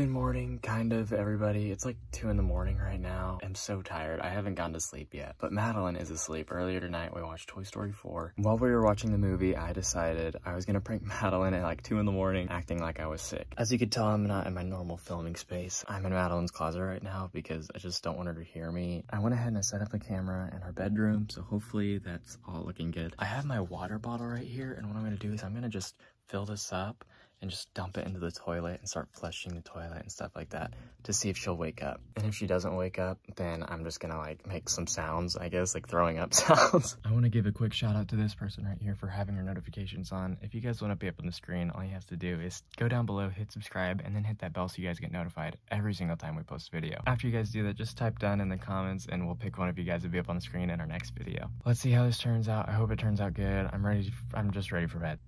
Good morning, kind of, everybody. It's like 2 in the morning right now. I'm so tired. I haven't gone to sleep yet. But Madeline is asleep. Earlier tonight, we watched Toy Story 4. While we were watching the movie, I decided I was gonna prank Madeline at like 2 in the morning, acting like I was sick. As you could tell, I'm not in my normal filming space. I'm in Madeline's closet right now because I just don't want her to hear me. I went ahead and I set up the camera in her bedroom, so hopefully that's all looking good. I have my water bottle right here, and what I'm gonna do is I'm gonna just fill this up and just dump it into the toilet and start flushing the toilet and stuff like that to see if she'll wake up. And if she doesn't wake up, then I'm just gonna like make some sounds, I guess, like throwing up sounds. I wanna give a quick shout out to this person right here for having her notifications on. If you guys wanna be up on the screen, all you have to do is go down below, hit subscribe, and then hit that bell so you guys get notified every single time we post a video. After you guys do that, just type done in the comments and we'll pick one of you guys to be up on the screen in our next video. Let's see how this turns out. I hope it turns out good. I'm ready, I'm just ready for bed.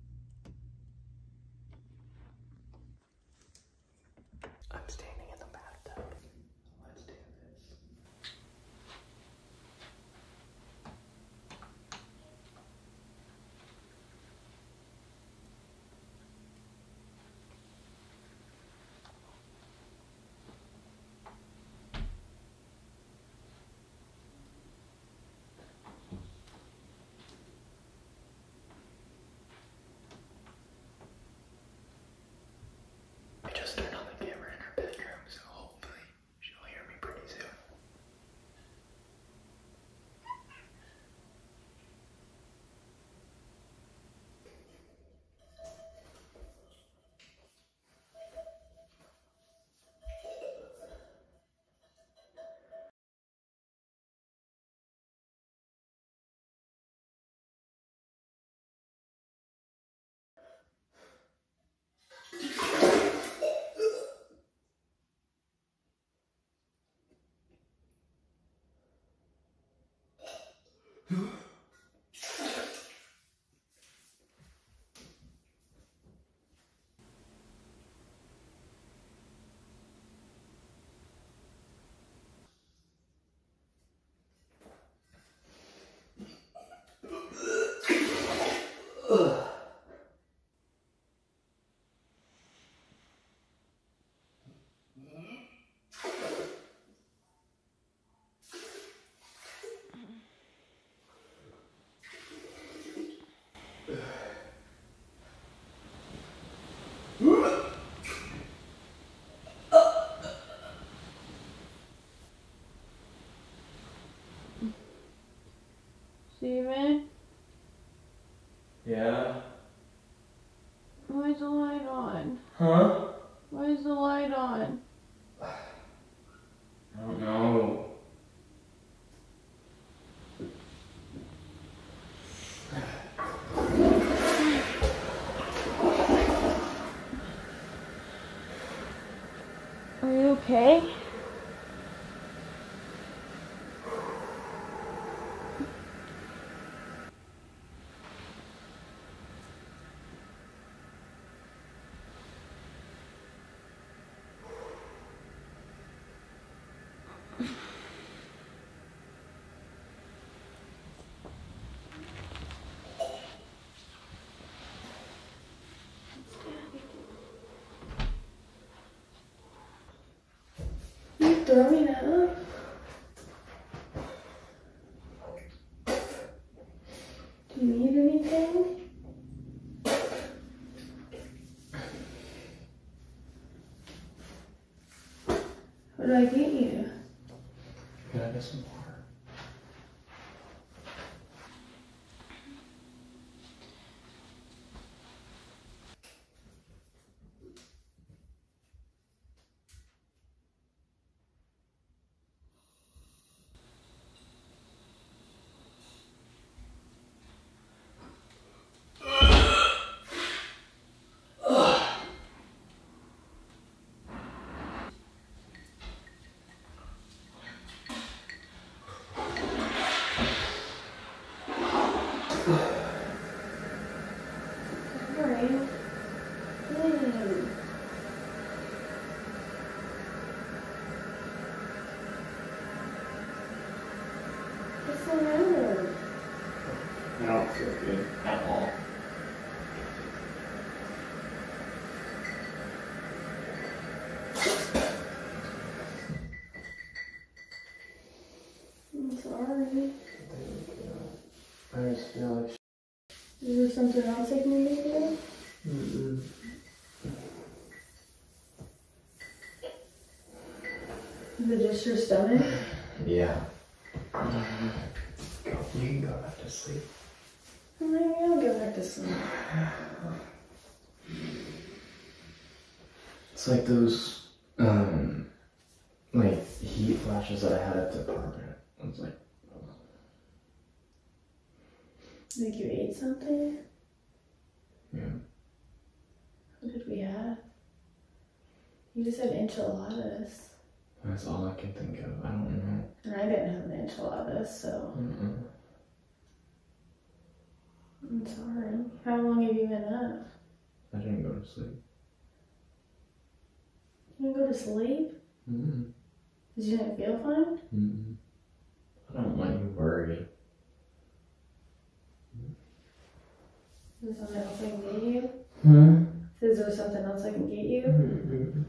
Huh? Stephen, Yeah? why is the light on? Huh? Why is the light on? I don't know. Are you okay? Throwing up? Do you need anything? What do I get you? Can I get some water? I don't feel good at all. I'm sorry. I just feel like Is there something else I can do today? Mm-mm. Is it just your stomach? Yeah. Go. You can go back to sleep. Maybe I'll go back to sleep. It's like those, um, like heat flashes that I had at the apartment. It's like, Like you ate something? yeah. What did we have? You just had enchiladas. That's all I can think of. I don't know. And I didn't have an enchilada, so Mm-mm. I'm sorry. How long have you been up? I didn't go to sleep. You didn't go to sleep? Mm-mm. Because you didn't feel fine? Mm-mm. I don't want you worried. Is there something else I can get you? Hmm? Is there something else I can get you? Mm-mm.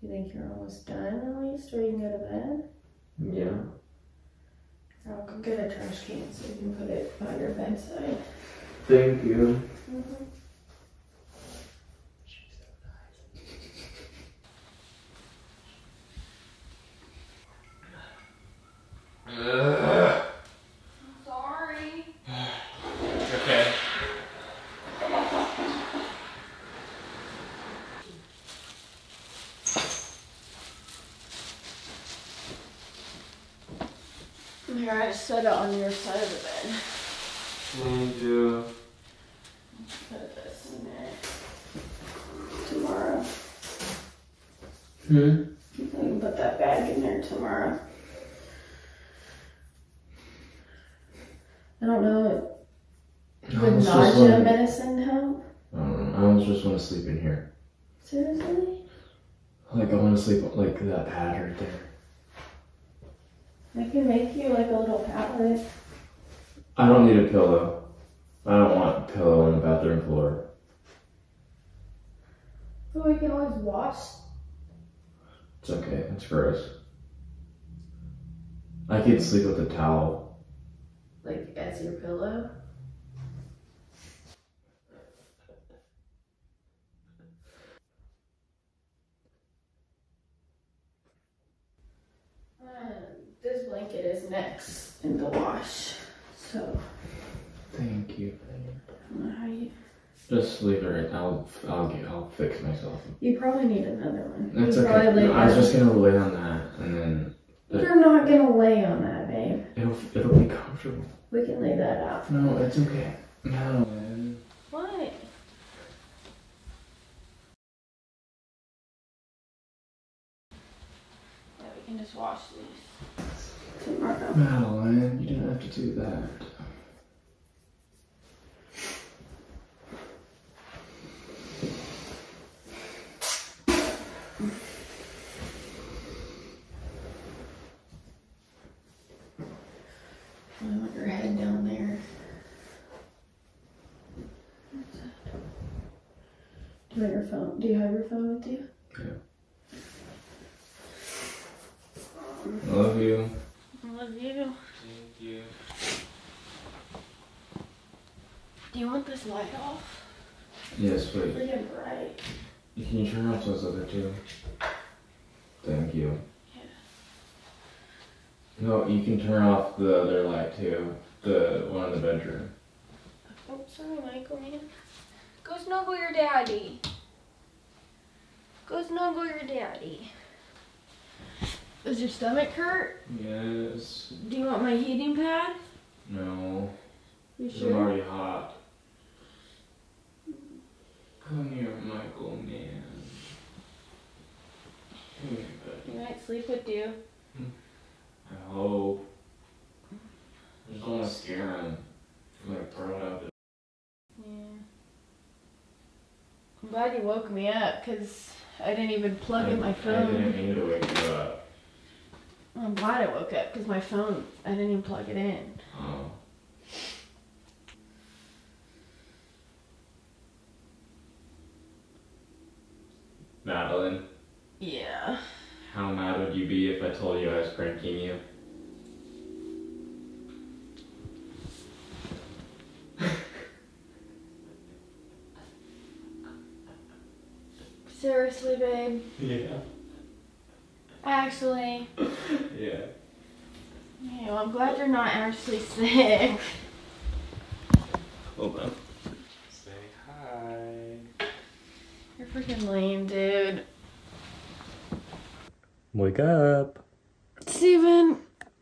Do you think you're almost done at least, or you can go to bed? Yeah. I'll go get a trash can so you can put it by your bedside. Thank you. Sorry. Okay. Here, I just set it on your side of the bed. Thank you. Put this in there. Tomorrow. Hmm? You can put that bag in there tomorrow. I don't know. I Would was just nausea wanna- medicine help? I don't know. I almost just want to sleep in here. Seriously? Like I want to sleep like that pad right there. I can make you like a little pallet. I don't need a pillow. I don't want a pillow on the bathroom floor. But we can always wash. It's okay. It's gross. I can sleep with a towel. Like as your pillow. Um, this blanket is next in the wash. So, Thank you. I don't know how you. Just leave it. right- I'll I'll get I'll fix myself. You probably need another one. That's you okay. probably No, I was just gonna lay on that and then You're not gonna lay on that, babe. it'll it'll be comfortable. We can lay that out. No, it's okay. Madeline. What? Yeah, we can just wash these tomorrow. Madeline, you didn't have to do that. I want your head down there. Do you want your phone? Do you have your phone with you? Love you. I love you. Thank you. Do you want this light off? Yes, please. Freaking bright. Can you turn off those other two? Thank you. Yeah. No, you can turn off the other light too. The one in the bedroom. Oh, sorry, Michael, man. Go snuggle your daddy. Go snuggle your daddy. Does your stomach hurt? Yes. Do you want my heating pad? No. You I'm already hot. Come here, Michael, man. Come here, buddy. He might sleep with you. I hope. I just don't want to scare him. I'm throw it out. Yeah. I'm glad you woke me up because I didn't even plug in my I phone. didn't mean to wake you up. I'm glad I woke up because my phone, I didn't even plug it in. Oh. Madeline, Yeah. How mad would you be if I told you I was pranking you? Seriously, babe. Yeah. Actually. Yeah. Yeah, well, I'm glad you're not actually sick. Hold on. Say hi. You're freaking lame, dude. Wake up. Stephen,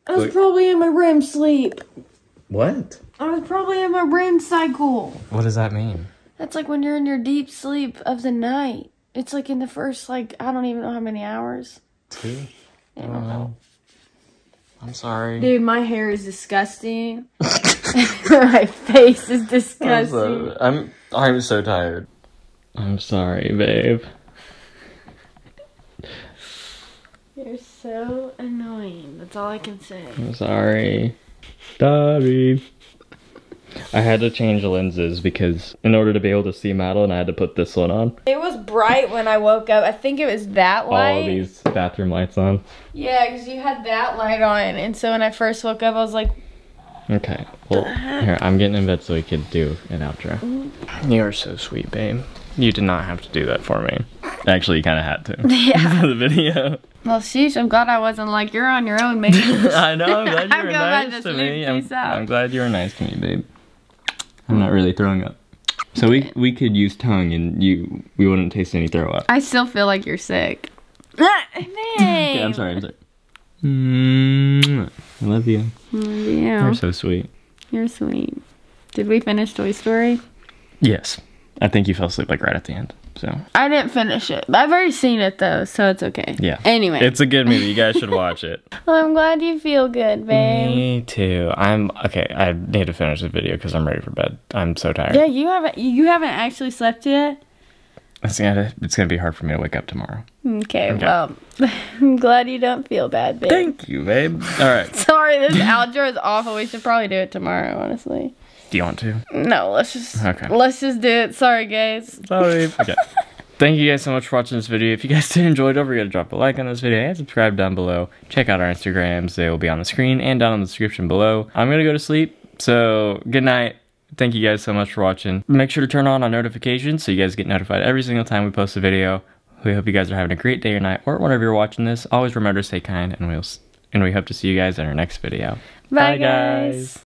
I was Wait. probably in my REM sleep. What? I was probably in my REM cycle. What does that mean? That's like when you're in your deep sleep of the night. It's like in the first, like, I don't even know how many hours. Two? I don't know. I'm sorry. Dude, my hair is disgusting. my face is I'm, disgusting. so, I'm I'm so tired. I'm sorry, babe. You're so annoying. That's all I can say. I'm sorry. Sorry. I had to change lenses because in order to be able to see Madeline, I had to put this one on. It was bright when I woke up. I think it was that light. All these bathroom lights on. Yeah, because you had that light on. And so when I first woke up, I was like, Okay. Well, here, I'm getting in bed so we could do an outro. Mm-hmm. You are so sweet, babe. You did not have to do that for me. Actually, you kind of had to. yeah. For the video. Well, sheesh, I'm glad I wasn't like, you're on your own, man. I know. I'm glad you I'm were nice to to me. I'm, I'm glad you were nice to me, babe. I'm not really throwing up. So we we could use tongue and you we wouldn't taste any throw up. I still feel like you're sick. Okay, I'm sorry. I'm sorry. Mm, I love you. Yeah. You're so sweet. You're sweet. Did we finish Toy Story? Yes. I think you fell asleep like right at the end. So I didn't finish it. I've already seen it though, so it's okay. yeah. Anyway, It's a good movie. You guys should watch it. well, I'm glad you feel good, babe. Me too. I'm okay. I need to finish the video because I'm ready for bed. I'm so tired. Yeah, you haven't you haven't actually slept yet. It's gonna it's gonna be hard for me to wake up tomorrow. Okay, Okay. well, I'm glad you don't feel bad, babe. Thank you, babe. All right. Sorry, this outro is awful. We should probably do it tomorrow, honestly. Do you want to? No, let's just Okay. let's just do it. Sorry, guys. Sorry. Okay. Thank you guys so much for watching this video. If you guys did enjoy, don't forget to drop a like on this video and subscribe down below. Check out our Instagrams. They will be on the screen and down in the description below. I'm gonna go to sleep. So good night. Thank you guys so much for watching. Make sure to turn on our notifications so you guys get notified every single time we post a video. We hope you guys are having a great day or night or whenever you're watching this. Always remember to stay kind and we'll and we hope to see you guys in our next video. Bye, guys.